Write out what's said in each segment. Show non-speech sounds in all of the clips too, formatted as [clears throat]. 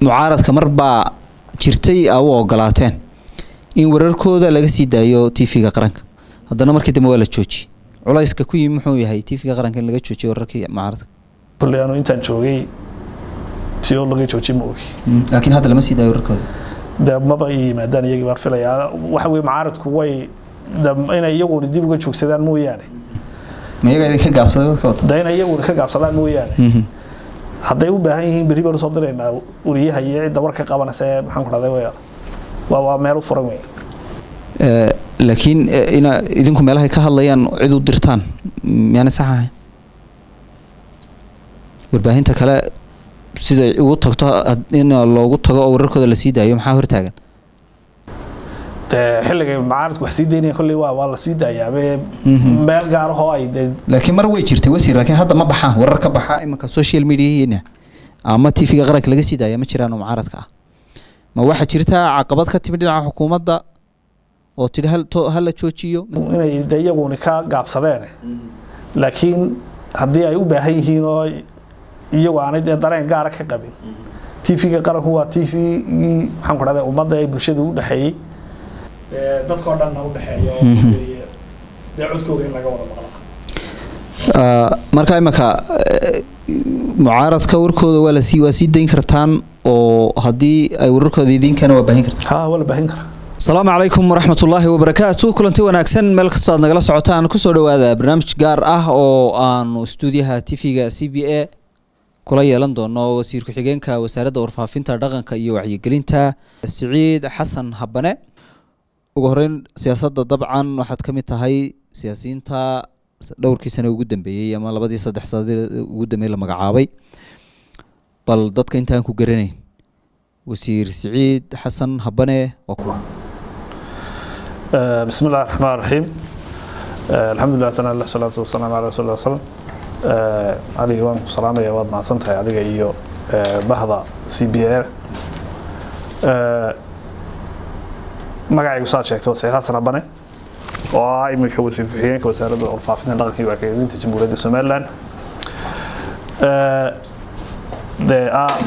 mucaaradka mar baa jirtay a u ogolaateen in wararkooda laga sii daayo tv-ga qaranka. Haddana markii dambe waa la joojiyey. Culayska ku yimi muxuu yahay tv-ga qaranka in laga joojiyo wararkii mucaaradka? Kulley anu intaan joogay tio laga jooji ma ogi. Laakiin hadda lama sii daayo wararkooda. De maba i yimaadaan iyagii baan filayaa. Waxa weye mucaaradku way inay iyaguna dib uga joogsadaan mooyaane. Ma iyagaa idinka gaabsaday dadka wata de inay iyaguna ka gaabsadaan mooyaane hadday u baahan yihiin berri baan u soo diraynaa wariyaha iyo cidda warka qabanaysa ee maxaan ku dhahday waa waa waa meel u furan wey Eh, laakiin eh, ina idinku meelahay ka hadlayaan cid u dirtaan miyaana sax ahayn warbaahinta kale siday ugu tagto in loogu tago oo wararkooda la sii daayo maxaa hortaagan de xilligay mucaaradku wax sii daynaya kolley waa waa la sii daayaa. Be- Mhm. meel gaar ahoo ay laakiin mar way jirtay wasiir laakiin hadda ma baxaan warar ka baxa imanka social mediahiina ama tv-ga qaranka laga sii daaya ma jiraan oo mucaaradka ah. Ma waxaa jirta caqabad ka timid dhinaca xukuumadda oo tidhi ha la joojiyo? Inay de iyaguna ka gaabsadeen. Laakiin haddii ay u baahan yihiin oo iyagu aanay dee dareen gaara ka qabin. Tv-ga qaranku waa tv-gii maxaan ku dhahday ummadda ee bulshada u dhexeeyey dadkao dhanna u dhexeeya oo Mhm. dee codkooga in laga wada maqla. Ah, marka imanka eh, mucaaradka warkooda waa la sii waa sii dayn kartaan oo haddii ay wararkooda idiinkana waa baahin kartaan waa la baahin karaa asalaamu calaykum waraxmat ullaahi wabarakaatu. Kulanti wanaagsan meel kastoo aad nagala socotaan ku soo dhawaada barnaamij gaar ah oo aanu stuudiyaha tv-ga c b a kula yeelan doono wasiir ku-xigeenka wasaaradda warfaafinta dhaqanka iyo wacyigelinta siciid xasan habane ugu horeyn siyaasadda dabcan waxaad ka mid tahay siyaasiyiinta dhowrkii sane ugu dambeeyey ama labadii saddex sanadii ugu dambeeyey la magacaabay. Bal dadka intaan ku garanayn wasiir siciid xasan habane waa kuwan bismi llahi raxmaan raxiim alxamdulilah sana allah salaatu wasalaamu ala rasuli wasalam adiga waan ku salaamaya waad mahadsan tahay adiga iyo bahda c b r magacaygu saad sheegtay saxaasan abane oo ah iminka wasiir ku-xigeenka wasaaradda warfaafinta dhaqanka iyo wacyigelinta jamhuuriyadda somaliland. Dee ah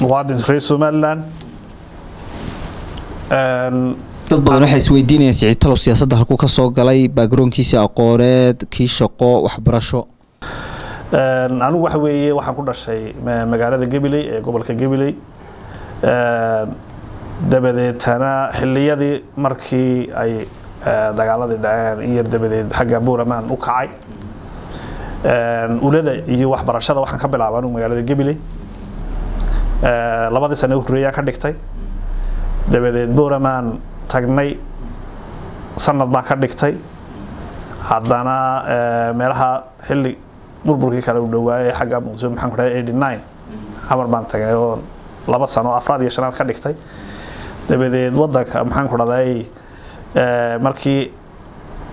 muwaadin reer somaliland. Eh, Dad badan waxay isweydiinayaan sicitalo siyaasadda halkuu ka soo galay baagroonkiisa aqooneed kii shaqo waxbarasho. Eh, Anigu waxa weeye waxaan ku dhashay magaalada gabiley ee gobolka gabiley eh, dabadeetana xilliyadii markii ay eh, dagaaladii dhaceen yar dabadeed xagga buuramaan u kacay Een, ulada iyo waxbarashada waxaan ka bilaabay anigu magaalada gabiley Ee, labadii sane u ka dhigtay. Dabadeed buuramaan tagnay sanad baan ka dhigtay. Haddana eh, meelaha xilli burburkii kale u dhawaayay xagga muqdisho maxaan ku dhahay eighty nine xamar baan tagnay oo laba sano afraad iyo shanaad ka dhigtay dabadeed wadanka maxaan ku dhahday eh, markii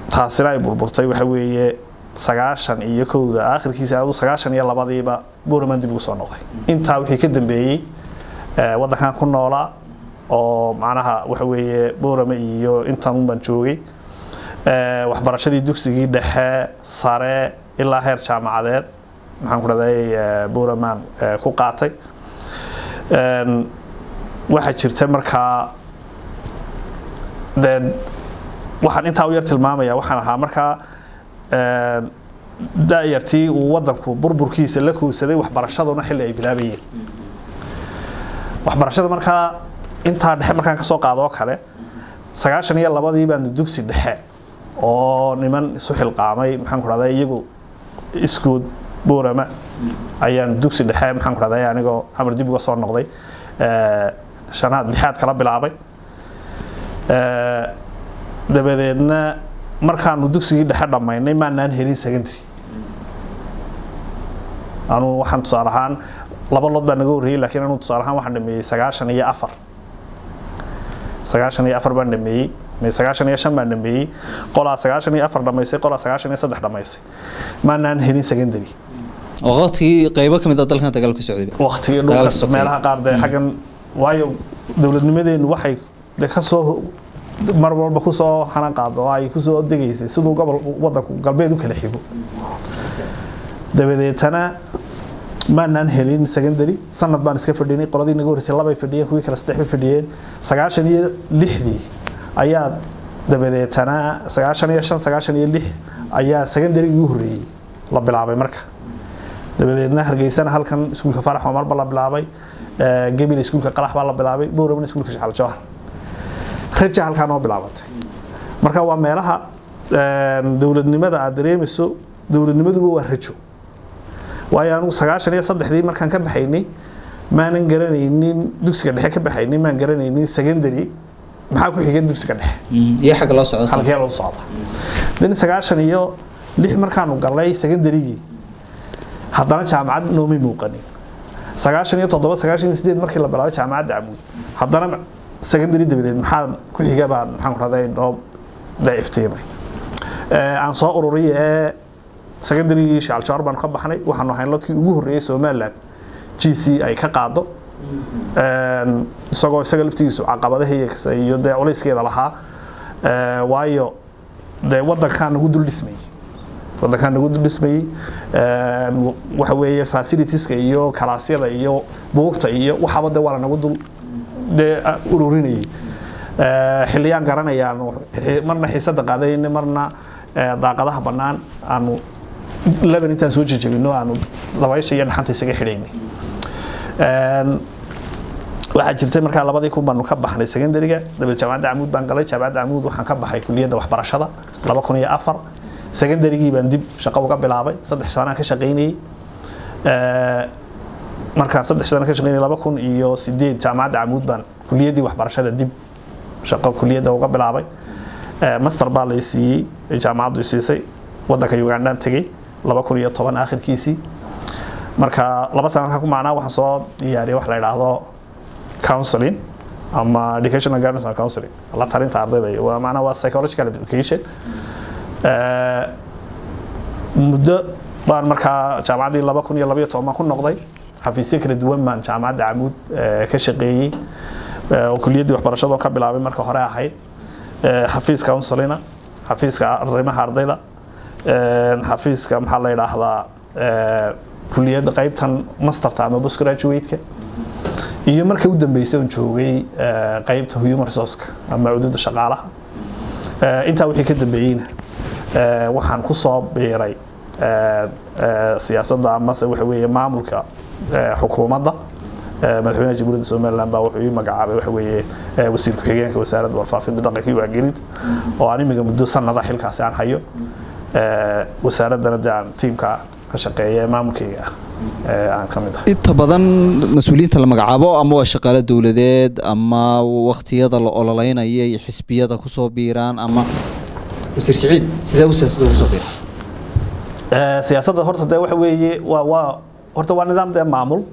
taasina ay burburtay waxa weeye sagaashan iyo kowda aakhirkiisa adu sagaashan iyo labadiiba buuraman dib ugu soo noqday. Intaa wixii ka dambeeyey eh, wadankan ku noolaa oo macnaha waxa weeye buurame iyo intan baan joogay Eh, waxbarashadii dugsigii dhexe sare ilaa heer jaamacadeed maxaan ku dhahday buuramaan eh, ku qaatay waxaa jirta markaa dee waxaan intaa u yar tilmaamaya waxaan ahaa markaa een, da-yartii uu wadanku burburkiisa la kuusaday waxbarashaduna xilli ay bilaabayeen waxbarashada markaa intaa dhexe markaan ka soo qaado oo kale sagaashan iyo labadii baanu dugsi dhexe oo niman isu xilqaamay maxaan ku dhahday iyagu iskuud buurama ayaan dugsi dhexe maxaan ku dhahday anigoo amar dib uga soo noqday eh, shanaad lixaad kala bilaabay. Dabadeedna markaanu dugsigii dhexe dhammaynay maanaan helin secondary. Anu waxaan tusaale ahaan laba lood baa naga horreeyey laakiin anu tusaale ahaan waxaan dhameeyey sagaashan iyo afar. Sagaashan iyo afar baan dhameeyey sagaashan iyo shan baan dhameeyey qolaa sagaashan iyo afar dhamaysay qolaa sagaashan iyo saddex dhamaysay maanaan helin secondary. Waqtigii qeybo ka mid a dalkan dagaal ku socday Dagaal dhulka meelaha qaar dee xaggan waayo dowladnimadeenu waxay ka soo mar walba ku soo hanan qaado oo ay ku soo degaysay siduu gobol wadanku galbeed u kala xigo. Dabadeetana maanaan helin secondary sanad baan iska fadhinay qoladii naga horreysay labay fadhiyeen kuwii kale saddex bay fadhiyeen. Sagaashan iyo lixdii ayaa dabadeetana sagaashan iyo shan sagaashan iyo lix ayaa secondary ugu horreeyey la bilaabay marka dabadeedna hargeysana halkan iskuulka farax omar baa la bilaabay gebile iskuulka qalax baa la bilaabay bowrabna iskuulka shacal jawhar raja halkaa noo bilaabatay. Marka waa meelaha dowladnimada aad dareemayso dowladnimaduba waa rajo. Waayo anigu sagaashan iyo saddexdii markaan ka baxaynay maanan garanaynin dugsiga dhexe ka baxaynay maan garanaynin secondary maxaa ku xigeen dugsiga dhexe? Iyo xagga loo socdo. Halkee loo socda dan sagaashan iyo lix markaanu galnay secondarygii haddana jaamacad noomay muuqanin. Sagaashan iyo toddoba sagaashan iyo sideed markii la bilaabay jaamacadda camuud haddana secondary dabadeed maxaa ku xiga baan maxaan ku rahday noo daiftiimay aan soo ururiy ee secondarygii shacaljawaar baan ka baxnay. Waxaanu ahayn lodkii ugu horreeyey somaliland g c ay ka qaado. Isagoo isaga laftigiisu caqabadaha iyo dee culayskeeda lahaa. Waayo dee wadankaa nagu dul dhismayey wadankaa nagu dul dhismayey waxa weeye facilitieska iyo kalaasyada iyo buugta iyo waxaba dee waa lanagu dul dee ururinayay. Xilliyaan garanayaan marna xiisada qaadayna marna daaqadaha bannaan aanu leban intaan soo jejebino aanu dabaysha iyo dhaxanta isaga xidhaynay. Waxaa jirtay markaa labadii kun baanu ka baxnay secondaryga dabeed jaamacadda camuud baan galay. Jaamacadda camuud waxaan ka baxay kuliyadda waxbarashada laba kun iyo afar secondarygii baan dib shaqo uga bilaabay. Saddex sanaan ka shaqaynayey markaan saddex sana ka shaqaynayay laba kun iyo sideed jaamacadda camuud baan kuliyaddii waxbarashada dib shaqo kuliyadda uga bilaabay. Master baa lay siiyey jaamacaddu siisay. Wadanka ugandaan tegey laba kun iyo toban akhirkiisii marka laba sana markaan ku macnaa waxaan soo diyaariyay wax la idhaahdo counseling ama educational guidance and counseling. La talinta ardayda iyo waa macnaa waa psychological education muddo baan markaa jaamacaddii laba kun iyo labaiyo toban baan ku noqday. Xafiisyo kala duwan baan jaamacadda camuud ka shaqeeyey. Oo kuliyaddii waxbarashadoo ka bilaabay marka hore ahayd. Xafiis counselina xafiiska arrimaha ardayda. Xafiiska maxaa la yidhaahdaa kuliyadda qaybtan masterta ama postgraduate-ka. Iyo markii u dambeysay oon joogay qaybta human resourceka ama cududa shaqaalaha. Intaa wixii ka dambeeyeyna waxaan ku soo biiray siyaasadda amase waxa weeye maamulka xukuumadda. Madaxweynaha jamhuuriyadda somaliland baa wuxuu ii magacaabay waxa weeye wasiir ku-xigeenka wasaaradda warfaafinta dhaqanka iyo wacyigelinta oo aan muddo sanada xilkaasi aan hayo. Wasaaraddana dee aan tiimka ka shaqeeya ee maamulkayga ah inta badan mas'uuliyiinta la magacaabo ama waa shaqaale dowladeed ama waktiyada la ololeynaya iyo xisbiyada ku soo biiraan ama wasiir siciid sidee u siyaasadda ugu soo biira siyaasadda horta dee waxa weeye waa waa horta waa nidaam dee maamul.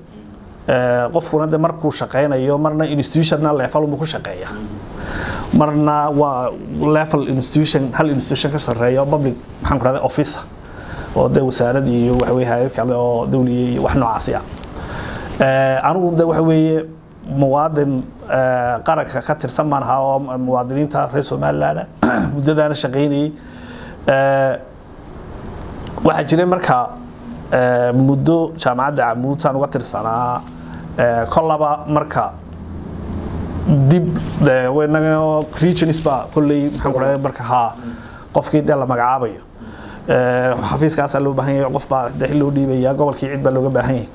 Qofkuna de markuu shaqeynayo marna institutional level buu ku shaqeeya marna waa level institution hal institution ka sarreeya public maxaan ku rahday officer oo de wasaarad iyo waxa weye hayad kale oo dawliya iyo wax noocaasi ah. Anigu de waxa weeye muwaadin qaranka ka tirsan baan ahaa oo muwaadiniinta reer somaliland [clears throat] muddadaana shaqeynayay waxaa jiray marka muddo jaamacadda camuudtaan uga tirsanaa kollaba marka dib regions baa kolley dhahay marka haa qofkii dee la magacaabayo. Xafiiskaasaa loo baahan yahay qof baa de loo dhiibaya gobolkii cid baa looga baahan yahay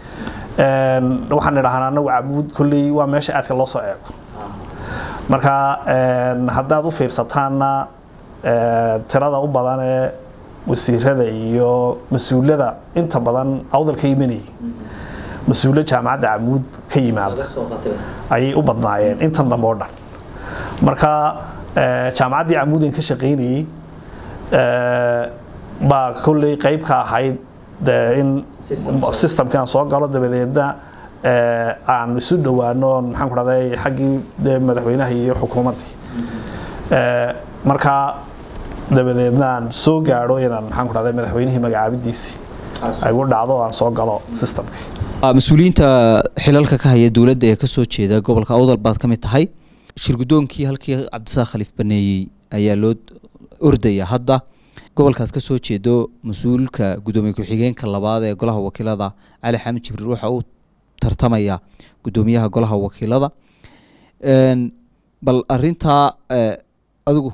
waxaan idhahnaa anagu camuud kolley waa meesha aadka loo soo eego. Marka haddaad u fiirsataanna tirada u badan ee wasiirada iyo mas'uulada inta badan awdal ka imanayay. Mas'uulo jaamacadda camuud ka yimaada. Ayay u badnaayeen intan dambe oo dhan. Marka jaamacaddii camuudan ka shaqaynayey baa kolley qayb ka ahayd in systemkii aan soo galo dabadeedna aan isu dhowaano maxaan ku dhahday xaggii de madaxweynaha iyo xukuumaddii marka dabadeedna aan soo gaadho inaan maxaan ku dhahday madaxweynihii magacaabidiisii. Ay u dhacdo aan soo galo systemkii. Mas'uuliyiinta xilalka ka haya dowladda ee ka soo jeeda gobolka awdal baad ka mid tahay. Shirgudoonkii halkii cabdisaaq khaliif baneeyey ayaa loo ordaya hadda gobolkaas ka jeedo mas'uulka guddoomiye ku-xigeenka labaad ee golaha wakiilada cali xamed jibriil waxa uu tartamaya guddoomiyaha golaha wakiilada. Bal arintaa eh, adigu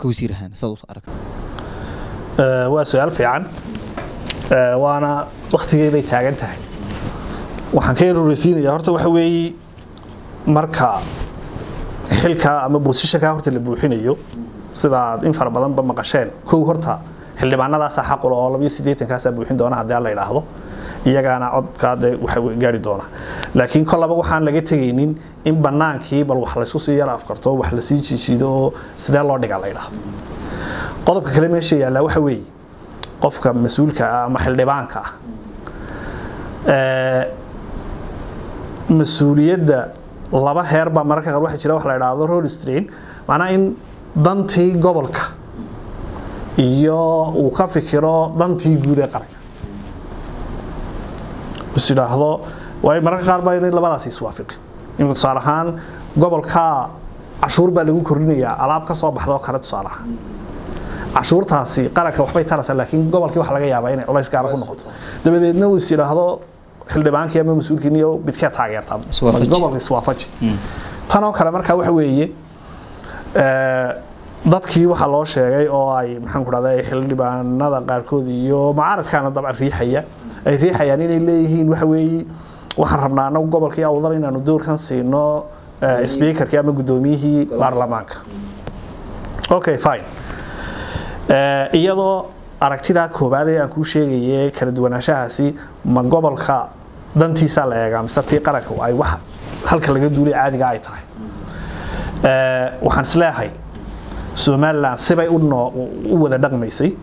ka wasiir ahaan saad u aragta Eh, waa su'aal fiican. Eh, waana waktigeeday taagan tahay. Waxaan ka yaroreysiinaya horta waxa weeye marka xilka ama boosishanka horta la buuxinayo sida aad in fara badanba maqasheen. Kow horta xildhibaanadaasaa xaqula oo labayo siddeetankaasaa buuxin doona haddii aan la idhaahdo iyagaana codkaa dee gaari doona laakiin kollaba waxaan laga tegaynin in bannaankii bal wax laysku sii yara afkarto wax la sii jiijiido oo sidee loo dhigaa la idhaahdo qodobka kale meesha yaallaa waxa weeye qofka mas'uulka ah ama xildhibaanka ah mas'uuliyadda laba heer baa mararka qaar waxa jira wax la idhaahdo road strain in dantii gobolka iyo uu ka fikiro dantii guud ee qaranka is idhaahdo mararka qaar baa inay labadaasi iswaafiqin imika tusaale ahaan gobolka cashuur baa lagu kordhinayaa alaab ka soo baxda oo kale tusaale ahaan. Cashuurtaasi qaranka waxbay taraysaa laakiin gobolkii waxa laga yaabaa inay culays gaara ku noqoto. Dabadeedna uu is yidhaahdo xildhibaankii ama mas'uulkiiniyo midkee taageertaa gobolka iswaafaji tan oo kale markaa waxa weeye dadkii waxaa loo sheegay oo ay maxaan ku dhahday xildhibaanada qaarkood iyo mucaaradkaana dabcan riixaya. Ay riixayaan inay leeyihiin waxa weeye waxaan rabnaa anagu gobolkii awdal inaanu doorkan siino eh, speakerkii ama guddoomiyihii baarlamaanka. Okay fine. Eh, iyadoo aragtidaa koobaad ee aan kuu sheegaye kala duwanaanshahaasi ma gobolka dantiisa la eegaa mise tii qaranka ay wax halka laga duulay caadiga ay tahay. Eh, waxaan is leeyahay somalilan sibay u wada dhaqmaysay.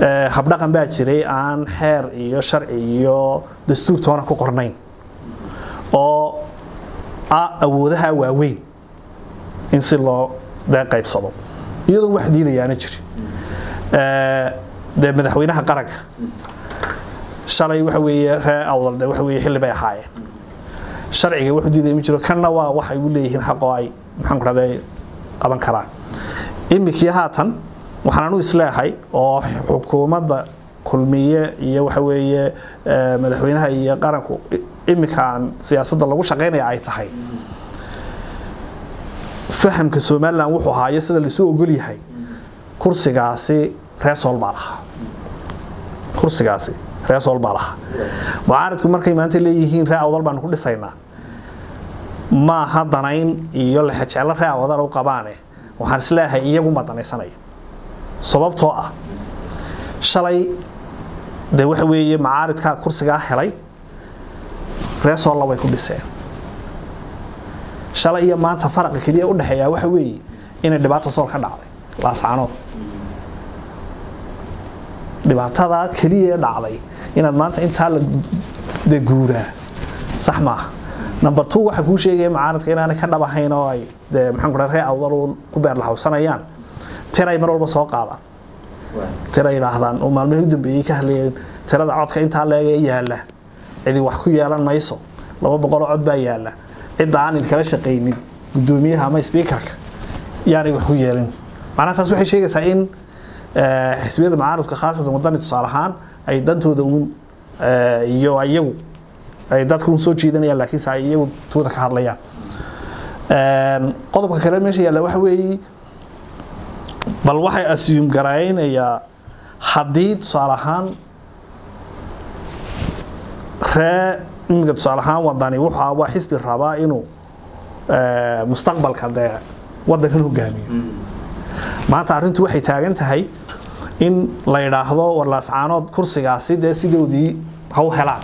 Eh, habdhaqan baa jiray aan xeer iyo sharci iyo dastuur toona ku qornayn. Oo ah awoodaha waaweyn in si loo qaybsado. Iyadoon wax diidayaana jiri. Eh, dee madaxweynaha qaranka shalay waxa weeye ree awdal waxa weeye xilli bay ahaayeen. Sharciga wuxuu diidaya ma jiro kanna waa waxay u leeyihiin xaq oo ay maxaan ku dhahday qaban karaan iminkii haatan waxaan anu isleehay oo xukuumadda kulmiye iyo waxa weeye eh, madaxweynaha iyo qaranku i- iminkaan siyaasadda lagu shaqaynaya ay tahay. Fahamka somalilan wuxuu ahaayo sida laisuu ogol yahay. Kursigaasi reesool baa lahaa. Kursigaasi reesool baa lahaa. Mucaaridku markay maanta leeyihiin ree awdal baanu ku dhisaynaa maaha danayn iyo lexejeclo ree awdal u qabaane waxaan is leeyahay iyaguma danaysanaya sababtoo ah shalay dee waxa weeye macaaridkaa kursigaa helay reesoolla way ku dhiseen. Shalay iyo maanta faraqa keliya u dhexeeya waxa weeye inay dhibaato sool ka dhacday. Laascaanood dhibaatada keliya dhacday inaad maanta intaa la de guuraa. Sax maaha number two waxa kuu sheegaya macaaradka inaanay ka dhabahayn oo ay dee maxaan ku ree awdal uun ku beerlaxawsanayaan tiray mar walba soo qaadaan tira yidhaahdaan oo maalmihii u dambeeyey ka hadlayeen tirada codka intaa leega ee yaalla. Cidi wax ku yeelan mayso. Laba boqoloo cod baa yaalla. Cidda aan idinkala shaqaynin. Guddoomiyaha ama speakerka. Yaanay wax ku yeelin. Macnaha taas waxay sheegaysaa in eh, xisbiyada macaaradka khaasatan wadani tusaale ahaan ay dantooda uun eh, iyo iyagu ay dadka uun soo jiidanayaan laakiinse ay iyagu tooda ka hadlayaan Een, qodobka kale meesha yaalla waxa weeye bal waxay assume garaynayaa haddii tusaale ahaan ree imiga tusaale ahaan wadani wuxuu waa xisbi rabaa inuu eh, mustaqbalka dee wadankan hogaamiyo. Maanta arrintu waxay taagan tahay in la yidhaahdo warlaascaanood kursigaasi dee sidoodii ha u helaan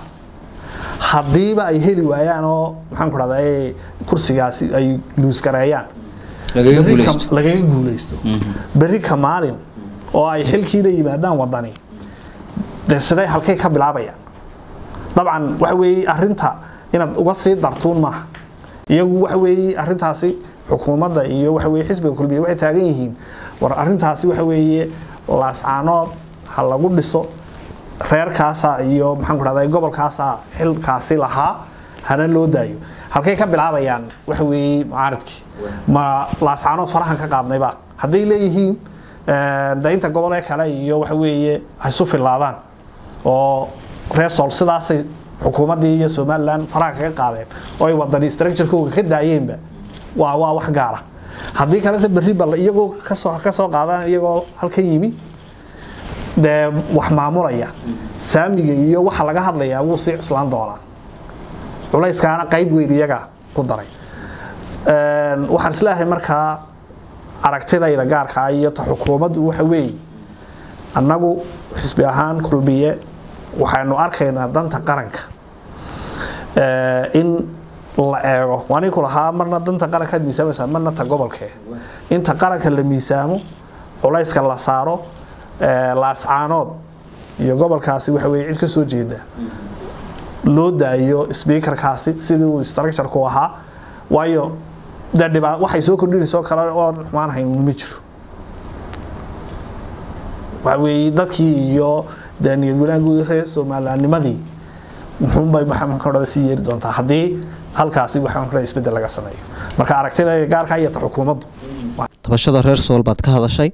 haddiiba ay heli waayaan oo maxaan ku dhahday kursigaasi ay luusgareeyaan lagaga guuleysto berri ka maalin oo ay xilkiina yimaadaan wadani dee halkay ka bilaabayaan. Dabcan waxa weeye arrinta inaad uga sii dartuun maaha. Iyagu waxa weeye arrintaasi xukuumadda iyo waxa weeye xisbiga kulmiye waxay taagan yihiin. War arrintaasi waxa weeye laascaanood ha lagu dhiso reerkaasa iyo maxaan ku dhahday gobolkaasa xilkaasi lahaa hana loo daayo. Halkay ka bilaabayaan waxa weeye mucaaradkii ma laascaanood farahan ka qaadnayba hadday leeyihiin de inta gobol ee kale iyo waxa weeye haysu filaadaan oo reesol sidaasay xukuumaddii iyo somalilan faraha kaga qaadeen oo ay wadani structurekooga ka daayeenba waa waa wax gaara. Haddii kalese berri bal iyagoo ka soo ka soo qaadaan iyagoo halkan yimi dee wax maamulaya saamiga iyo waxa laga hadlayaa wuu sii cuslaan doonaa. Culayskaana qayb weyn iyaga ku daray. Waxaan is leeyahay markaa aragtidayda gaarkaa iyo ta xukuumaddu waxa weeye annagu xisbi ahaan kulmiye waxaynu arkaynaa danta qaranka. In la eego waanii ku lahaa marna danta qarankaad miisaamaysaa marna ta gobolkee inta qaranka la miisaamo culayska la saaro laascaanood iyo gobolkaasi waxa weye cid ka soo jeeda. Loo daayo sbiikarkaasi sidii uu structureku ahaa waayo dhibaa waxay soo kordhinayso kale oon xumaan hayn ma jiro. Waxa weeye dadkii iyo dee niyad reer somalilaanimadii muxuunbay maxamed sii yeeri doontaa. Haddii halkaasi waxaan isbeddel laga sameeyo. Marka aragtida gaarka iyo ta xukuumaddu. Tabashada reer sool ka hadashay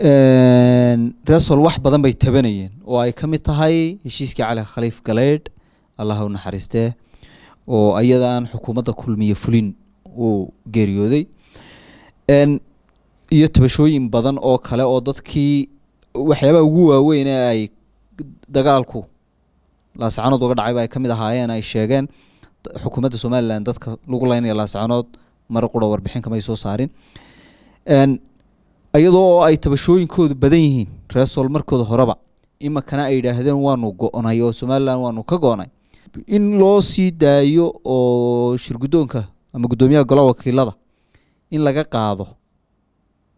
reer sool wax badan bay tabanayeen oo ay ka mid tahay heshiiskii cali khaliif galeydh allah u naxariistee oo ayadaan xukuumadda kulmiye fulin uu geeriyooday. Iyo tabashooyin badan oo kale oo dadkii waxyaabaha ugu waaweyn ee ay dagaalku laascanood uga dhacayba ay ka mid ahaayeen ay sheegeen xukuumadda somalilan dadka lagu leynaya laascanood mara qura warbixin kamay soo saarin iyadoo oo ay tabashooyinkoodu badan yihiin reesool markooda horeba imakana ay yidhaahdeen waanu go-nay oo somalilan waanu ka go-nay in loo sii daayo oo shirguddoonka ama guddoomiyaha golaha wakiilada in laga qaado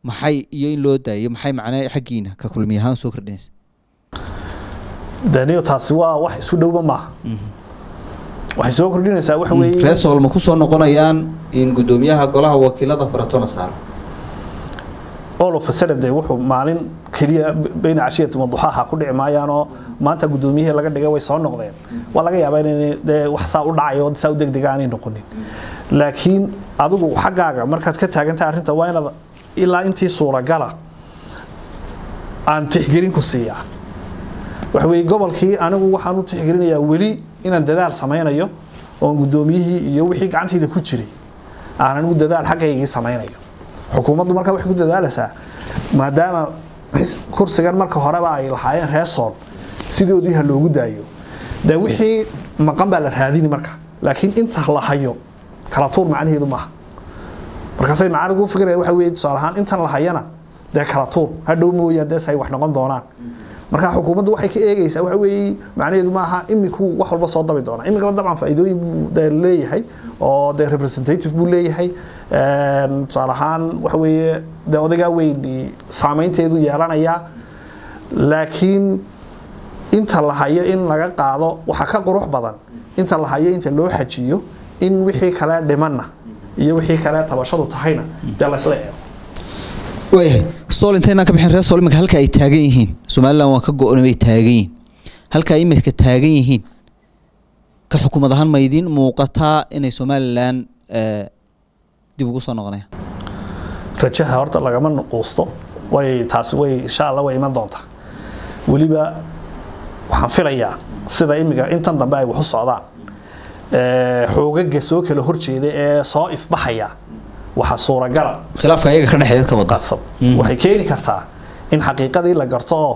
maxay iyo in loo daayo maxay macnaa xaggiina ka kulmiy ahaan soo kordhinaysa? Daniyo taasi waa wax isu dhowba maaha. Waxay soo kordhinaysaa waxa weeye. Reesol ma ku soo noqonayaan in guddoomiyaha golaha wakiilada faratona saaro all of a sudden dee wuxuu maalin keliya bayna cashiyati maduxaha ku dhici maayaanoo maanta guddoomiyihii laga dhigay way. Soo noqdeen waa laga yaabaa in dee wax saa u dhacayo saa u degdega aanay noqonin laakiin adigu xaggaaga markaad ka taagantahay arrinta waa inaad ilaa intii suuragala aan tixgelin ku siiyaa waxa weeye gobolkii anigu waxaan u tixgelinayaa weli inaan dadaal samaynayo oon guddoomiyihii iyo wixii gacantayda ku jiray aan anigu dadaal xaggaygii samaynayo xukuumaddu markaa waxay ku dadaalaysaa maadaama kursigan marka horeba ay lahaayeen reesool sidoodii ha loogu daayo. Dee wixii maqan baa la raadini marka laakiin inta la hayo kala tuur macnaheedu maaha. Markaasay macaanigu u fikiraya waxa weeye tusaale ahaan intan la hayana dee kala tuur hadhow mooyaan dees ay wax noqon doonaan marka xukuumaddu waxay ka eegaysaa waxa weeye macnaheedu maaha iminku wax walba soo dabi doona. Iminkaba dabcan faa'iidooyin buu dee leeyahay oo dee representative buu leeyahay. Tusaale ahaan waxa weeye dee odagaa weyn saameynteedu yeelanayaa laakiin inta la hayo in laga qaado waxaa ka qurux badan inta la hayo inta loo xajiyo in wixii kale dhimanna iyo wixii kale tabashadu tahayna dee laysla eego waayahay sool intaynaan ka bixin reer sool iminka halka ay taagan yihiin. Somalilan waa ka go-on bay taagan yihiin. Halka ay iminka taagan yihiin ka xukuumad ahaan ma idiin muuqataa inay somalilan dib ugu soo noqonayaan rajaha horta lagama nuquusto. Way taasi way insha allah way iman doontaa. Weliba waxaan filayaa sida imiga intan dambe ay waxu socdaan. Xoogaga soo kala horjeeda ee soo ifbaxaya waxa suuragala khilaafka ayaga ka dhexeeya ka wada. Qasab. Waxay keeni kartaa in xaqiiqadii la garto oo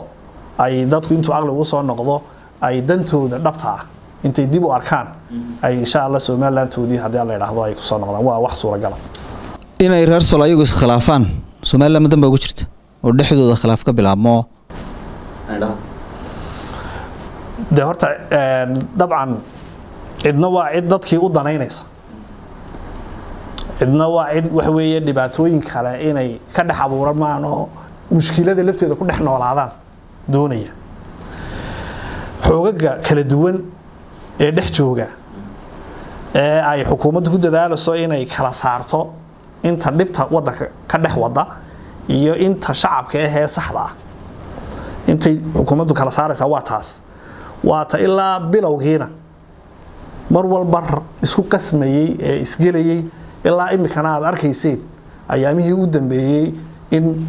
ay dadku intuu caqli ugu soo noqdo ay dantooda dhabta ah. Intay dib u arkaan ay insha allah somalilantoodii haddii la idhaahdo ay ku soo noqdaan. Waa wax suuragala inay reer sool ayagu iskhilaafaan somalilan madan baa ugu jirta? Oo dhexdooda khilaaf ka bilaabmo? De horta dabcan cidna waa cid dadkii u danaynaysa cidna waa cid waxa weeye dhibaatooyin kale inay ka dhex abuuramaan oo mushkilada lafteeda ku dhex noolaadaan doonaya. Xoogaga kala duwan ee dhex jooga ee ay xukuumaddu ku dadaalayso inay kala saarto inta dhibta wadanka ka dhex wada iyo inta shacabka ahee saxda ah. Intay xukuumaddu kala saaraysaa waa taas. Waata ilaa bilowgiina mar walba isku qasmayey ee isgelayey ilaa imikana aad arkayseen ayaamihii u dambeeyey in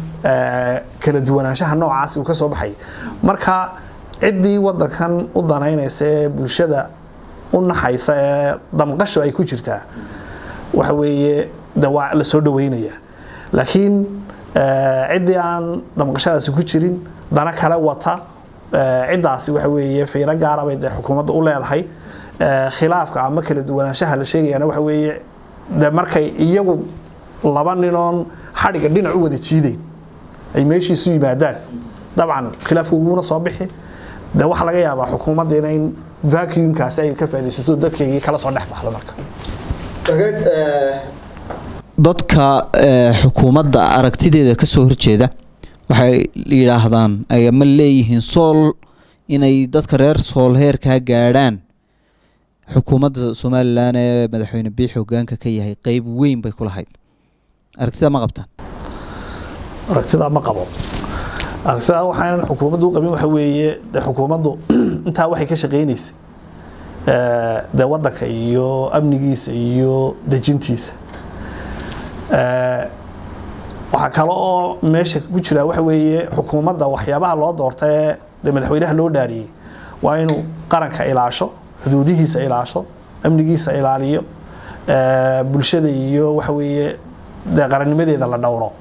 kala duwanaanshaha noocaasi uu ka soo baxay. Marka ciddii waddankan u danaynaysa ee bulshada u naxaysa ee damqasho ay ku jirtaa waxa weeye de waa la laakiin ciddii aan damqashadaasi ku jirin dana kale wata. Ciddaasi waxa weeye fiiro gaara bay dee xukuumadda u leedahay. Khilaafka ama kala duwanaanshaha la sheegayana waxa weeye de markay iyagu laba ninoon xadhiga dhinac u wada jiideyn ay meeshiisu yimaadaan. Dabcan khilaafka uguna soo bixi. De waxaa laga yaabaa xukuumaddiina in vacuumkaasi ay ka faaidaysato dadkaygii kala soo dhex baxdo marka. Dadka xukuumadda aragtideeda ka soo horjeeda waxay yidhaahdaan ama leeyihiin sool inay dadka reer sool heerkaa gaadhaan xukuumadda somalilan ee madaxweyne biix hogaanka ka yahay qeyb weyn bay ku lahayd. Aragtida ma qabtaan? Aragtidaa ma qabo. Aragtidaa waxaan xukuumaddu u qabin waxa weeye de xukuumaddu [clears throat] intaa waxay ka shaqaynaysay de waddanka iyo amnigiisa iyo dejintiisa. Waxaa kale oo meesha ku jira waxa weeye xukuumadda waxyaabaha loo doorta ee madaxweynaha loo dhaariyey waa inuu qaranka ilaasho xuduudihiisa ilaasho amnigiisa ilaaliyo bulshada iyo waxa weeye dee la dhowro.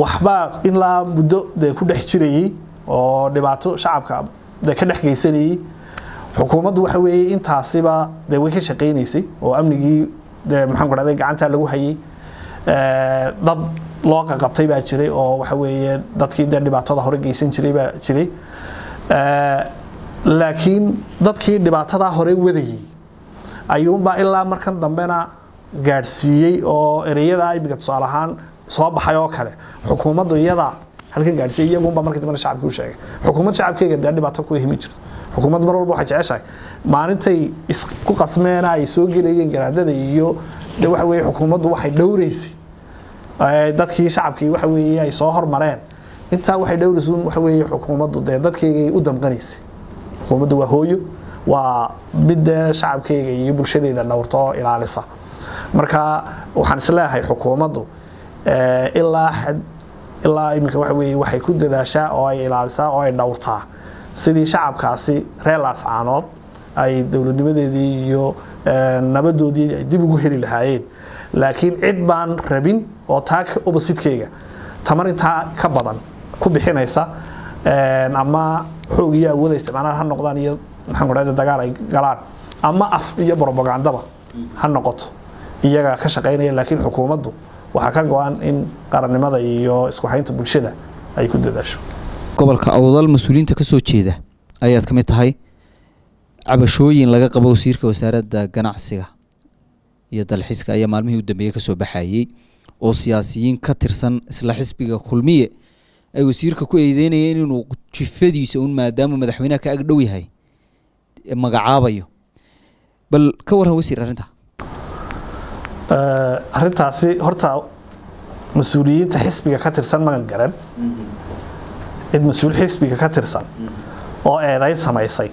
Waxbaa ilaa muddo dee ku dhex jirayey oo dhibaato shacabka dee ka dhex geysanayey xukuumaddu waxa weeye intaasiba dee way ka shaqaynaysay oo amnigii dee maxaan ku dhahday gacanta lagu hayay. Dad loo qaqabtay baa jiray oo waxa weeye dadkii dee dhibaatada hore geysan jiray baa jiray laakiin dadkii dhibaatadaa hore wadayey ayuunbaa ilaa markan dambena gaadhsiiyey oo ereyada imiga tusaale ahaan soo baxay oo kale. Xukuumaddu iyadaa halkan gaadhsiiyey iyagunba markii dambena shacabkii u sheegay. Xukuumad shacabkeyga dee dhibaato ku himi jirto. Xukuumadd mar walba waxay jeceshahay. Maalintay isku qasmeena ay soo gelayeen garaadada iyo waxa weeye xukuumaddu waxay dhowreysay. Dadkii shacabkii waxa weeye ay soo hormareen intaa waxay dhowreysay waxa weeye xukuumaddu dee dadkeygay u damqanaysay. Xukuumaddu waa hooyo waa mid dee shacabkeyga iyo bulshadeeda dhowrto ilaalisa. Marka waxaan is leeyahay xukuumaddu ilaa xad ilaa iminka waxa weeye waxay ku dadaashaa oo ay ilaalisaa oo ay dhowrtaa. Sidii shacabkaasi reer laascaanood ay dowladnimadeedii iyo nabadoodii ay dib ugu heli lahaayeen. Laakiin cid baan rabin oo taa obasidkeyga tamar intaa ka badan ku bixinaysa ama xoog iyo awooda isticmaalaan ha noqdaan iyo maxaan ku dhahda dagaal ay galaan ama af iyo propagandaba ha noqoto iyaga ka shaqaynaya laakiin xukuumaddu waxaa ka go-an in qarannimada iyo isku haynta bulshada ay ku dadaasho. Gobolka awdal mas'uuliyiinta ka soo jeeda ayaad ka mid tahay cabashooyin laga qabo wasiirka wasaaradda ganacsiga iyo dalxiiska ayaa maalmihii u dambeeyey ka soo baxayey oo siyaasiyiin ka tirsan isla xisbiga kulmiye ay wasiirka ku eedeynayeen inuu jifadiisa un maadaama madaxweynaha ka agdhow yahay magacaabayo. Bal ka warran wasiir arrintaa arrintaasi horta mas'uuliyiinta xisbiga ka tirsan magan garan. Cid mas'uul xisbiga ka tirsan oo eedayn samaysay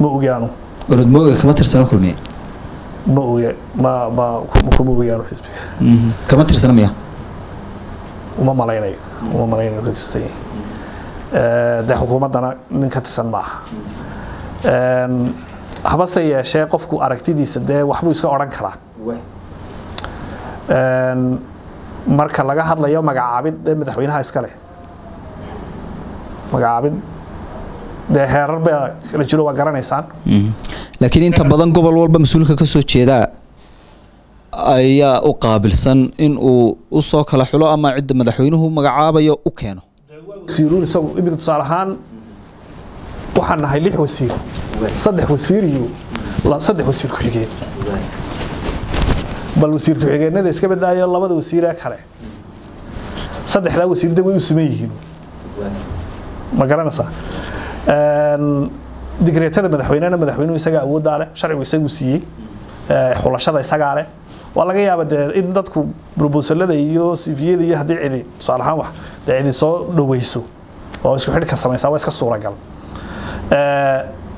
ma ogaanu. Kama tirsana kulmiye? Ma oga ma ma kuma ogaanu xisbiga. Kama tirsana miya? Uma malaynayo uma malaynayo ka tirsan yahay dee xukuumaddana nin ka tirsan ma. Aha habase yeeshee qofku aragtidiisa dee waxbuu iska odhan karaa? Marka laga hadlayo magacaabid dee madaxweynaha iska leh. Magacaabid dee heerar baa kala jiro waa garanaysaan. Laakiin inta badan gobol walba mas'uulka ka soo jeedaa ayaa u qaabilsan in uu u soo kala xulo ama cidda madaxweynuhu magacaabayo u keeno. Imika tusaale ahaan waxaan nahay lix wasiir. Saddex wasiir saddex wasiir ku-xigeen bal wasiir ku-xigeenada iska badaayo labada wasiiree kale. Saddexdaa wasiirda way u siman yihiin. Ma garanaysaa? Digreetada madaxweynena madaxweynuhu isagaa awooddaa leh sharcigu isagu siiyey. Xulashada isagaa leh waa laga yaaba dee in dadku brobosalada iyo sifiyada iyo haddii cidi tusaale ahaan wax dee cidi soo dhaweyso oo isku xidhka samaysaa waa iska suuragal.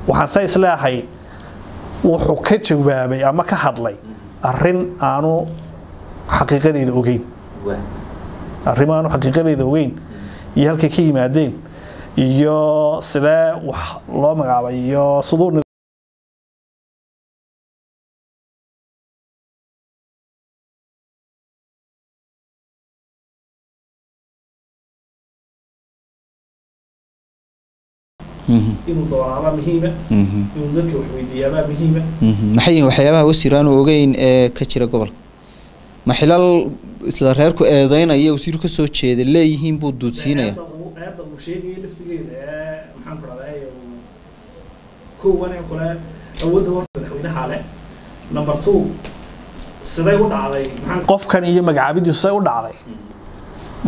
Waxaan se is leeyahay wuxuu ka jawaabay ama ka hadlay arrin aanu xaqiiqadeeda ogeyn. Arrimaanu xaqiiqadeeda ogeyn iyo halkay ka yimaadeen iyo sidee wax loo magacaabay iyo siduu inuu muhiima inuu dadka wax weydiiyaabaa muhiima maxay yihiin waxyaabaha wasiir aanu ogeyn ee ka jira gobolka? Ma xilal isla reerku eedeynaya wasiiru ka soo jeeda leeyihiin buu duudsiinaya eedda uu sheegaya laftigeeda ee maxaan ku dhahday kowan ee kale awoodda horta madaxweynaha le number two siday u dhacday maxaan qofkan iyo magacaabidiisu siday u dhacday.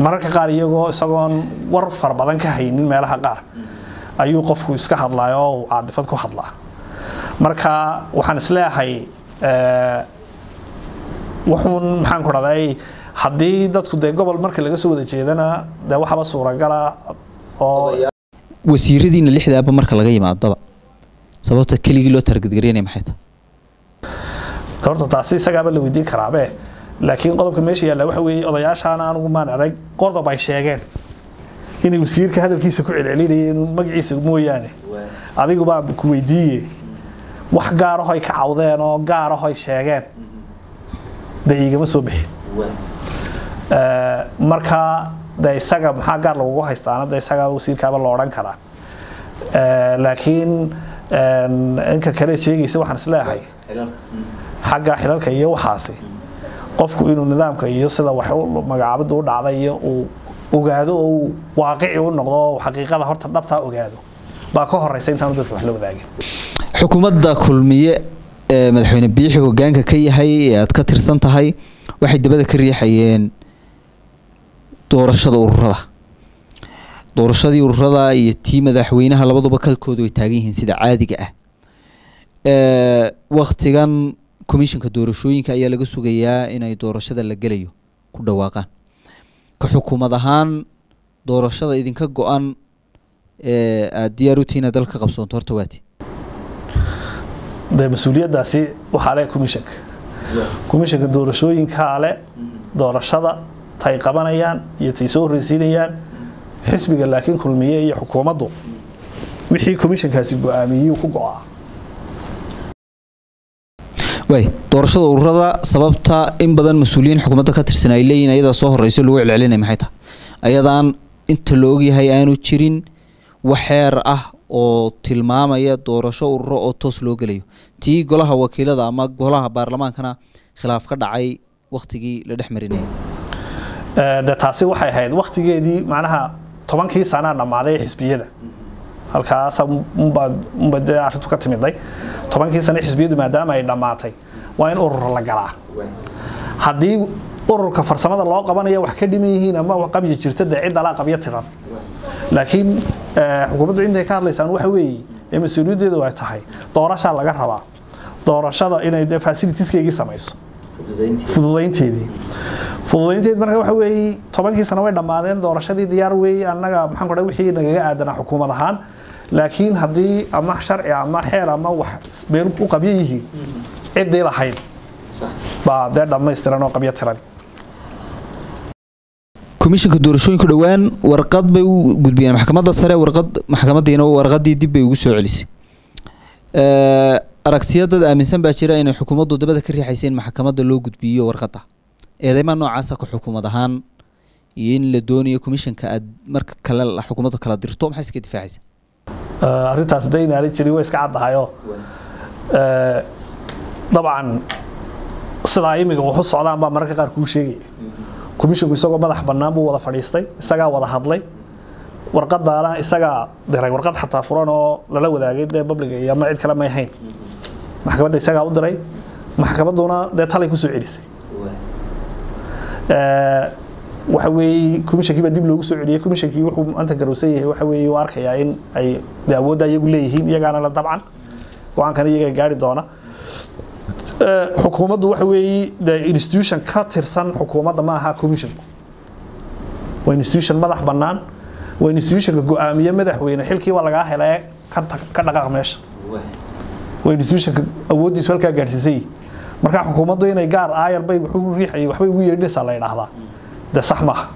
Mararka qaar iyagoo isagoon war fara badan ka haynin meelaha qaar ayuu qofku iska hadlaya oo caadifad ku hadlaa. Marka waxaan is leeyahay wuxuun maxaan ku dhahday haddii dadku dee gobol marka laga soo wada jeedana dee waxaba suuragala oo wasiiradiina lixdaaba marka laga yimaadaba sababta keligii loo targadgareynaya maxay tahay? Horta taasi isagaaba la weydiin karaabe laakiin qodobka meesha yaalla waxa weeye odayaashaana anugu maan arag qodob ay sheegeen inay wasiirka hadalkiisa ku celcelinayeen magaciisa mooyaane. Adiguba ku weydiiye wax gaaraho ay ka cawdeen oo gaaraho ay sheegeen. Dee igama soo bixin. Marka de isaga maxaa gaar lagugu haystaana de isaga wasiirkaaba la odhan karaa. Laakiin inka kale sheegaysa waxaan is leeyahay xagga xilalka iyo waxaasi. Qofku inuu nidaamka iyo sida wax magacaabadu u dhacday iyo uu ogaado oo uu waaqici u noqdo oo xaqiiqada horta dhabtaa ogaado. Baa ka horeysa intaanu dadka wax la wadaagin xukuumadda kulmiye ee madaxweyne biixi hogaanka ka yahay ee aad ka tirsan tahay waxay dabada ka riixayeen doorashada ururada. Doorashadii ururada iyo tii madaxweynaha labaduba kalkoodu way taagan yihiin sida caadiga ah. Waktigan commissionka doorashooyinka ayaa laga sugayaa inay doorashada la gelayo ku dhawaaqaan ka xukuumad ahaan doorashada idinka go-an ee aada diyaar u tihiin dalka ka qabsoonto horta waati. Dee mas'uuliyaddaasi waxaa le commissionka commissionka doorashooyinkaa le doorashada tay qabanayaan iyo tay soo horreysiinayaan xisbiga laakiin kulmiye iyo xukuumaddu wixii commissionkaasi go'aamiyuu ku waay doorashada ururada sababta in badan mas'uuliyiin xukuumadda ka tirsan ay leeyihiin ayadaa soo horeyso lagu celcelinaya maxay tahay? Ayadaan inta la ogyahay aanu jirin wax xeer ah oo tilmaamaya doorasho ururo oo toos loo gelayo. Tii golaha wakiilada ama golaha baarlamaankana khilaaf ka dhacay waktigii la dhex marinayay taasi waxay ahayd waktigeedii macnaha tobankii sanaa dhammaaday xisbiyada halkaas unba ka timiday tobankii sane xisbiyadu maadaama ay dhammaatay waa in urur la galaa. Haddii ururka farsamada loo qabanaya wax ka dhiman yihiin ama qabyi jirta dee cid alaa qabyo tiran. Laakiin xukuumaddu intay ka hadlaysaan waxa weeye ee mas'uuliyaddeedu ay tahay doorashaa laga rabaa. Doorashada inay dee facilitieskeygii samayso fududaynteedii fududaynteed marka waxa weeye tobankii sano way dhammaadeen doorashadii diyaar weeye annaga maxaan ku dhahay wixii nagaga aadanaa xukuumad ahaan. Laakiin haddii ama sharci ama xeer ama wax meel u qabyo yihiin ciddii lahayd baa dee dhammaystiran oo qabyo tiran. Komishinka doorashooyinku dhowaan warqad bay u gudbiyeen. Maxkamadda sare warqad maxkamadiina warqadii dib bay ugu soo celisay aragtiya dad aaminsan baa jira inay xukuumaddu dabada ka riixaysa in maxkamadda loo gudbiyo warqadda. Eedeymaa noocaasa ka xukuumad ahaan iyo in la doonayo komishanka aad marka kale xukuumadda kala dirto maxay iska difaacaysa? Arrintaas hadday inaali jirin way iska caddahayoo dabcan sidaa imiga waxu socdaan baa mararka qaar kuu sheegaya komishinku isagoo madax bannaan buu wada fadhiistay isagaa wada hadlay. Warqadaana isagaa diray warqad xataa furan oo lala wadaagay dee babliga iyo ama cid kale may hayn maxkamadda isagaa u diray maxkamadduna dee talay ku soo celisay. Waxa weeye komishankii baa dib loogu soo celiyey komishankii wuxuu maanta garowsan yahay waxa weeye uu arkayaa in ay dee awoodda iyagu leeyihiin iyagaana la dabcan. Go'aankana iyaga gaari doona. Xukuumaddu waxa weeye dee institution ka tirsan xukuumadda ma aha commissionku waa institution madax bannaan waa institutionka go'aamiye madaxweyne xilkii waa lagaa hele ka dhaqaaq meesha institutionka awooddiisu halkaa gaadhsiisay. Marka xukuumaddu inay gaar aayar bay wuxuu riixayay waxbay ugu yeedhinaysaa la yidhaahdaa. Dee sax maaha.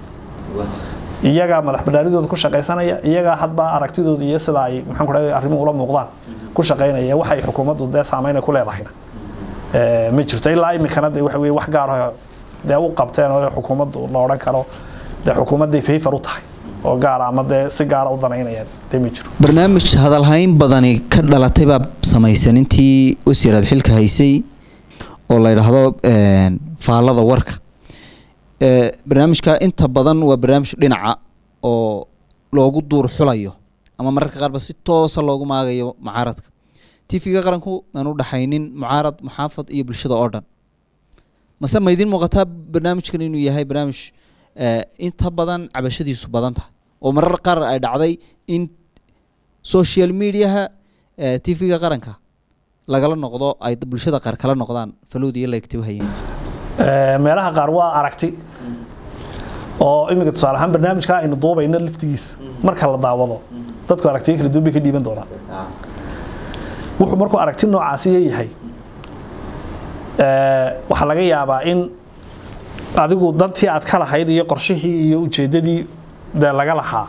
Iyagaa madax banaanidooda ku shaqaysanaya iyagaa hadba aragtidooda iyo sida ay maxaan ku dhahay arrimuhu ula muuqdaan ku shaqaynaya waxay xukuumaddu dee saameyn ku leedahayna ma jirto ilaa iminkana dee waxa weye wax gaar ah dee u qabteen oo xukuumaddu la odhan karo dee xukuumadday fayfar u tahay oo gaara ama dee si gaara u danaynayaan dee ma jiro. Barnaamij hadalhayn badani ka dhalatay baa samaysan intii wasiiraad xilka haysay oo la yidhaahdo faallada warka. Barnaamijka inta badan waa barnaamij dhinaca oo loogu duur xulayo ama mararka qaarba si toosa loogu maagayo mucaaradka. Tv-ga qaranku aan u dhaxaynin mucaarad muxaafad iyo bulshada oo dhan. Mase ma idin muuqataa barnaamijkan inuu yahay barnaamij inta badan cabashadiisu badan tahay. Oo marar qaar ay dhacday in social mediaha tv-ga qaranka lagala noqdo ay bulshada qaar kala noqdaan. Faluud iyo laygtiba hayeen meelaha qaar waa aragti. Oo iminka tusaale ahaan barnaamijka aynu duubayno laftigiisa marka la daawado. Dadku aragtiyo kala duwan bay ka dhiiban doonaan wuxuu markuu aragti noocaasi yahay waxaa laga yaabaa in adigu dantii aad ka lahayd iyo qorshihii iyo ujeeddadii dee laga lahaa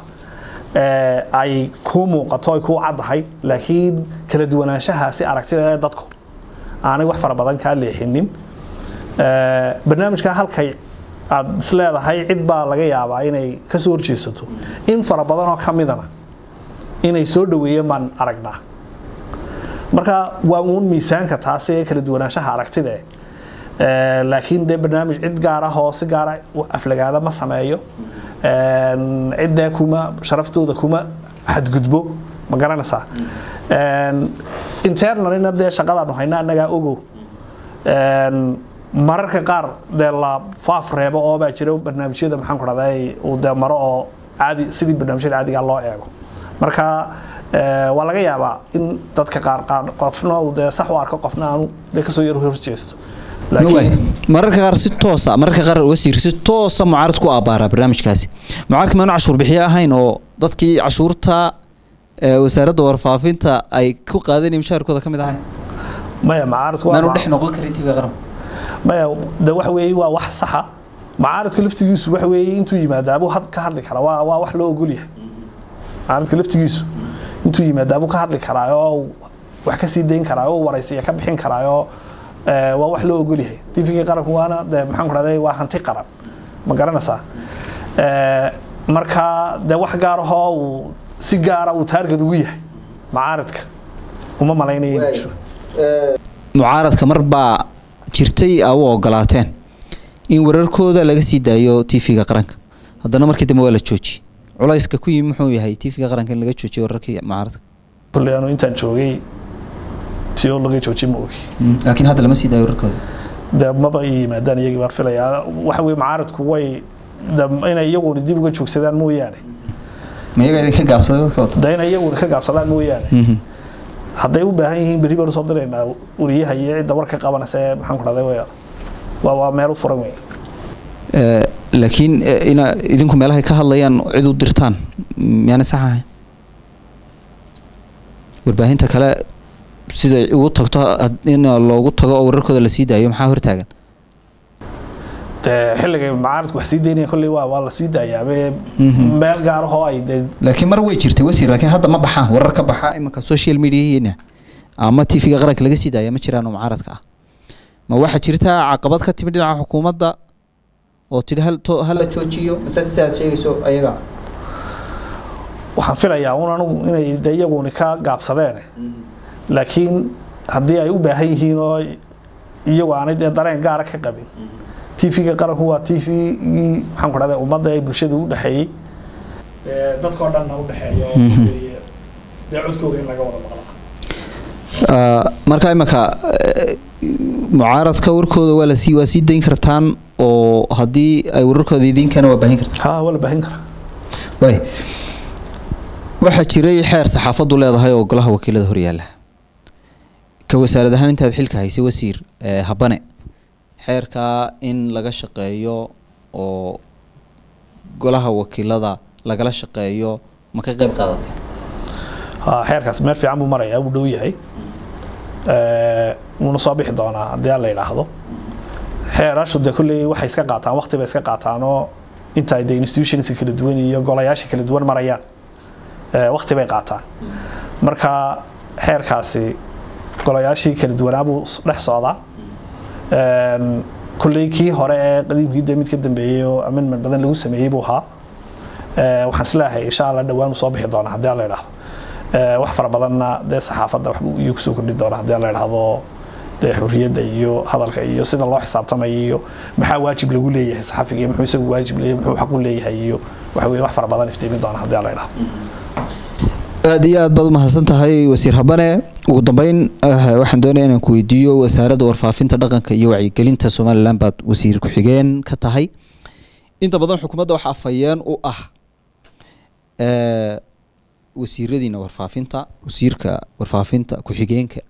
ay kuu muuqato ay kuu caddahay laakiin kala duwanaanshahaasi aragtida ee dadku aanay wax fara badan kaa leexinin. Barnaamijka halkay aad isleedahay cid baa laga yaabaa inay ka soo horjeesato. In fara badan oo ka midana inay soo dhoweeyeen baan aragnaa. Marka waa uun miisaanka taasi ee kala duwanaanshaha aragtida laakiin dee barnaamij cid gaar ah gaara aflagaada ma sameeyo. Ciddee kuma sharaftooda kuma xadgudbo ma garanaysaa? Internalina dee shaqadaanu hayna annagaa ogow. Mararka qaar dee la faaf reebo oo baa jira barnaamijyada maxaan ku dhahday uu dee maro oo caadi sidii barnaamijyada caadiga loo eego. Marka waa laga yaabaa in dadka qaar qaar qofna uu dee sax u arko qofna aanu dee ka soo yar horjeesto mararka qaar si toosa mararka qaar wasiir si toosa mucaarad ku aabaaraa barnaamijkaasi. Mucaaradka maanu cashuur bixiyo ahayn oo dadkii cashuurta wasaaradda warfaafinta ay ku qaadanaya mushaharkooda ka mid ahayn. Maya mucaaradku maanu dhex noqon karin tv qaran. Maya de waxa weeye waa wax saxa. Mucaaradka laftigiisu waxa weeye intuu yimaadaabuu ka hadli karaa waa waa wax loo ogol yahay. Mucaaradka laftigiisu intuu yimaadaabuu ka hadli karaa oo wax ka sii dayn karaa oo waraysiya ka bixin karaa oo waa wax loo ogol yahay. Tvga qaranku waana maxaan ku dhahday waa hanti qaran ma garanaysaa? Marka de wax gaarahoo uu si gaara uu taargad ugu yahay mucaaradka. Uma malaynaya inuu jiro mucaaradka mar baa jirtay a u ogolaateen in wararkooda laga sii daayo tv-ga qaranka. Haddana markii dambe waa la joojiyey. Culayska ku yimi muxuu yahay tv-ga qaranka in laga joojiyo wararkii mucaaradka. Kulley anu intaan joogay tio laga jooji ma ogi. Laakiin hadda lama sii daayo wararkooda de maba i yimaadaan iyagii baan filayaa. Waxa weye mucaaradku way inay iyaguna dib uga joogsadaan mooyaane. Ma iyaga idinka gaabsaday dadka wata de inay iyaguna ka gaabsadaan mooyaane. Hadday u baahan yihiin berri baan u soo diraynaa wariyaha iyo cidda warka qabanaysa ee maxaan ku dhahday waa waa meel u furan wey laakiin ina idinku meelahay ka hadlayaan cid u dirtaan miyaana sax ahayn warbaahinta kale siday ugu tagto in loogu tago oo wararkooda la sii daayo maxaa hortaagan? De xilligay mucaaradku wax sii daynaya kolley waa waa la sii daayaa. Meel gaarahoo ay laakiin mar way jirtay wasiir laakiin hadda ma baxaan warar ka baxa imanka social mediahiina ama tv-ga qaranka laga sii daaya ma jiraan oo mucaaradka ah. Ma waxaa jirtaa caqabad ka timid dhinaca xukuumadda oo tidhi hala joojiyo? Mase sidaad sheegayso ayaga? Waxaan filayaa un anugu inay de iyaguni ka gaabsadeen laakiin haddii ay u baahan yihiin oo iyagu aanay dee dareen gaara ka qabin. Tvga qaranku waa tvgii maxaan ku dhahday ummadda ee bulshada u dhexeeyey dadkao dhanna u dhexeeya dee codkooga in laga wada maqlaa marka imanka mucaaradka warkooda waa la sii waa sii dayn kartaan oo haddii ay wararkooda idiinkana waa baahin kartaan ha waa la baahin karaa. Waay waxaa jiray xeer saxaafaddu leedahay oo golaha wakiilada horyaala ka wasaarad ahaan intaad xilka haysay wasiir habane xeerkaa in laga shaqeeyo oo golaha wakiilada lagala shaqeeyo ma ka qeyb qaadatay? Xeerkaas meel fiican buu marayaa wuu dhow yahay. Wuuna soo bixi doonaa haddii aan la yidhaahdo. Xeerashu de kulley waxay iska qaataan waqti bay iska qaataan oo inta ay de institutionska kala duwan iyo golayaasha kala duwan marayaan. Waqti bay qaataan. Marka xeerkaasi golayaashii kala duwanaa buu dhex socdaa. Kulley hore ee qadiimkii de mid dambeeyey oo amendment badan lagu sameeyey buu ahaa. Waxaan is leeyahay insha allah dhowaan soo bixi doona haddii aan la wax fara badanna dee saxaafadda waxbuu iyo ku soo kordhi doona haddii aan la dee xurriyadda iyo hadalka iyo sida loo xisaabtamayo iyo maxaa waajib lagu leeyahay saxafiga iyo muxuu isagu waajib leeyahay muxuu xaq u leeyahay iyo waxa weye wax fara badan iftiimin doona haddii aan la aada iyo aad baad umahadsan tahay wasiir habane. Ugu dambeyn waxaan doonaya inaan ku weydiiyo wasaaradda warfaafinta dhaqanka iyo wacyigelinta somalilan baad wasiir ku-xigeen ka tahay. Inta badan xukuumadda waxa afhayeen u ah wasiiradiina warfaafinta wasiirka warfaafinta ku-xigeenka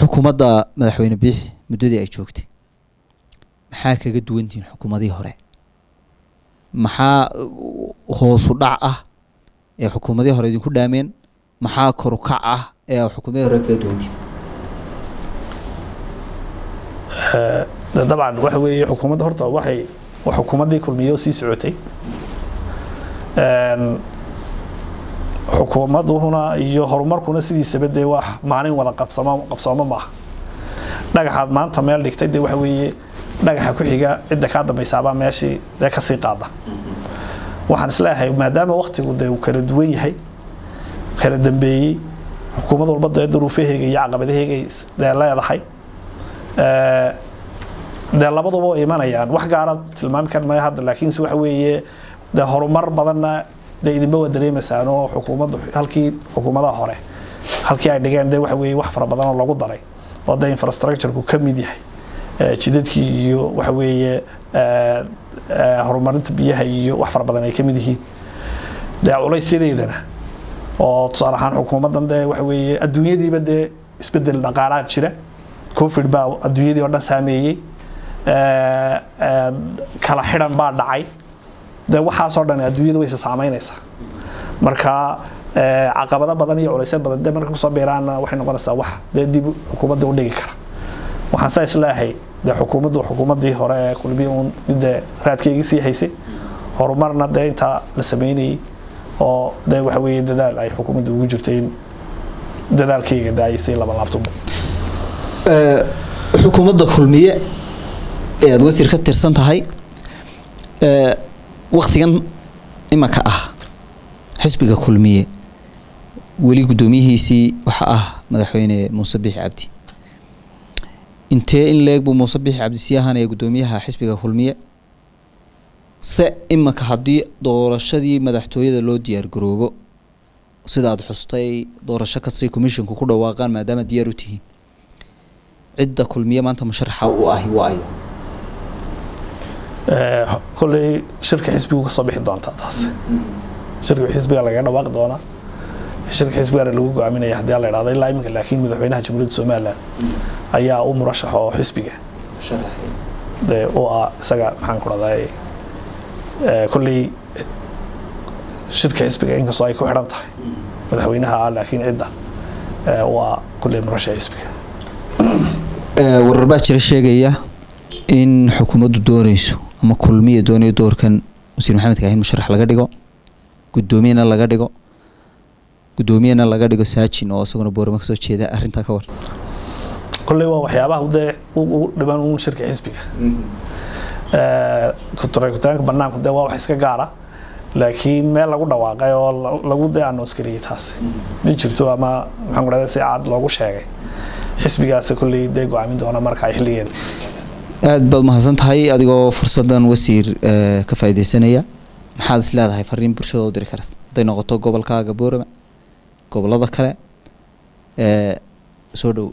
xukuumadda madaxweyne biixi muddadii ay joogtay. Maxaa kaga duwantihiin xukuumadihii hore? Maxaa hoosu dhac ah ee xukuumadihii hore idinku dhaameen maxaa korukac ah ee xukuumadihii hore kaga duwantihiin dabcan waxa weeye xukuumadda horta waxay xukuumaddii kulmiye oo sii socotay. Xukuumaduhuna iyo horumarkuna sidiisaba dee wax maalin wada qabsamo qabsoomo maaha. Dhagaxaad maanta meel dhigtay dee waxa weeye dhagaxa ku xiga cidda kaa dambaysaabaa meeshii dee ka sii qaada waxaan is leeyahay maadaama waktigu dee uu kala duwan yahay kala dambeeyey xukuumad walba dee duruufaheega iyo caqabadaheegay dee leedahay dee labaduba way imanayaan. Wax gaara tilmaami kar maayo hadda laakiinse waxa weeye dee horumar badanna dee idinba waa dareemaysaan oo xukuumaddu halkii xukuumadaha hore halkii ay dhigeen dee waxa weeye wax fara badan oo lagu daray oo dee infrastructureku ka mid yahay jidadkii iyo waxa weeye horumarinta biyaha iyo wax fara badan ay ka mid yihiin. Dee culaysyadeedana oo tusaale ahaan xukuumaddan dee waxa weeye adduunyadiiba dee isbeddel dhaqaalaa jira. Covid baa adduunyadii oo dhan saameeyey. Kala xidhan baa dhacay. Dee waxaasoo dhan adduunyada wayse saameynaysaa marka caqabado badan iyo culaysyo badan dee marka ku soo biiraana waxay noqonaysaa wax dee dib xukuumadda u dhigi kara. Waxaan saa is leeyahay dee xukuumaddu xukuumaddii hore ee kulmiya uun midde raadkeygii sii haysay horumarna dee intaa la sameynayay oo dee waxa weeye dadaal ay xukuumadda ugu jirtay in dadaalkeyga dee ay sii laba laabtuba xukuumadda kulmiye ee aada wasiir ka tirsan tahay waktigan imanka ah xisbiga kulmiye weli guddoomiyihiisii waxaa ah madaxweyne muuse biixi cabdi intee in leeg buu muuse biixi cabdi sii ahaanaya guddoomiyaha xisbiga kulmiye se imanka haddii doorashadii madaxtooyada loo diyaar garoobo. Sida aada xustay doorasho kastay commisshinku ku dhawaaqaan maadaama diyaar u tihiin. Cidda kulmiye maanta musharaxa u ahi waa ayo kolley shirka xisbigu ka soo bixi doontaa taas. Shirka xisbiga lagaga dhawaaqi doonaa shirka xisbigana lagu go'aaminaya haddii aan la idhahdo ilaa iminka laakiin madaxweynaha jamhuuriyadda somaliland ayaa u murashax oo xisbiga dee u ah isaga maxaan ku dhahday kolley shirka xisbiga inkastoo ay ku xidhan tahay madaxweynaha ah laakiin cidda u ah kolley murashax xisbiga. Warar baa jira sheegaya in xukuumaddu dooneyso ama kulmiya doonayo doorkan wasiir maxamed kaahin musharax laga dhigo guddoomiyana laga dhigo guddoomiyana laga dhigo saajin oo isaguna boorama ka soo jeeda arrintaa ka war kolley waa waxyaabaha dee ugu dhiban uun shirka xisbiga. Kutarkutaanka banaanku dee waa wax iska gaara laakiin meel lagu dhawaaqay oo lagu dee anooskariyey taas. Ma jirto ama maxaan ku dhahday si cad loogu sheegay. Xisbigaasi kolley dee go'aamin doona marka ay xilligeeda aada baad mahadsan tahay adigoo fursadan wasiir ka faaideysanaya maxaad is leedahay fariin bulshada u diri karas? Hadday noqoto gobolkaaga boorama gobollada kale soo dhow?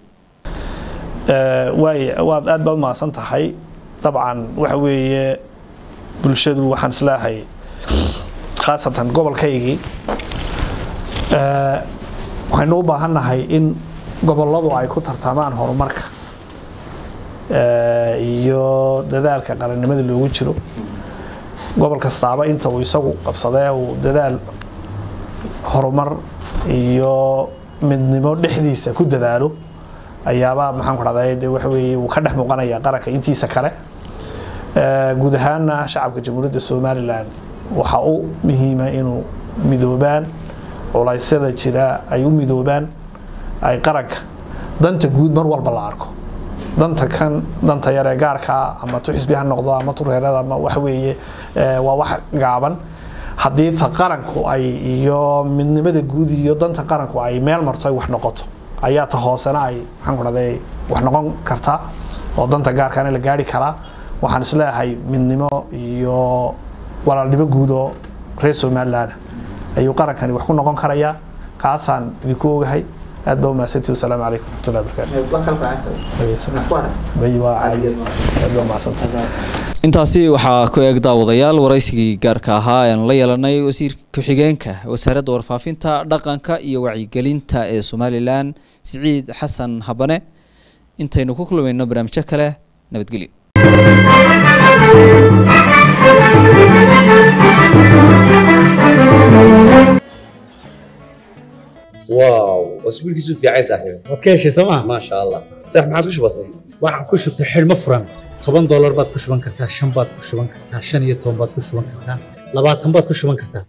Waay waad aad baad mahadsan tahay. Dabcan waxa weeye bulshadu waxaan is leeyahay khaasatan gobolkaygii waxaynu u baahannahay in goboladu ay ku tartamaan horumarka iyo dadaalka qarannimada loogu jiro. Gobol kastaaba inta uu isagu qabsadee uu dadaal horumar iyo midnimo dhexdiisa ku dadaalo ayaaba maxaan ku dhahday de waxa weeye wuu ka dhex muuqanaya qaranka intiisa kale. Guud ahaana shacabka jamhuuriyadda somalilan waxaa u muhiima inuu midoobaan culaysyada jira ay u midoobaan ay qaranka danta guud mar walba la arko. Danta kan danta yaree gaarkaa ama tu xisbi ha noqdo ama tu reerada ama waxa weeye waa wax gaaban haddii ta qaranku ay iyo midnimada guud iyo danta qaranku ay meel marto ay wax noqoto ayaa ta hoosena ay maxaan ku dhahday wax noqon kartaa oo danta gaarkaana la gaari karaa. Waxaan is leeyahay midnimo iyo walaalnimo guud oo reer somaliland ayuu qarankani wax ku noqon karayaa. Kaasaan idinku ogahay. Aad baa umahadsantii wasalaamu calaykum waraxmatullahi barakaatu intaasi waxaa ku eeg daawadayaal waraysigii gaarka ahaa eanu la yeelanay wasiir ku-xigeenka wasaaradda warfaafinta dhaqanka iyo wacyigelinta ee somalilan siciid xasan habane intaynu ku kulmayno barnaamijyo kale nabadgelyo واو اسبوعك في عايز صاحبي waad ka heshay sooma ما شاء الله صح ما عاد وش بصي waxaan ku shubtay xidhmo furan toban doolar baad ku shuban kartaa shan baad ku shuban kartaa shan iyo toban baad ku shuban kartaa labaatan baad ku shuban kartaa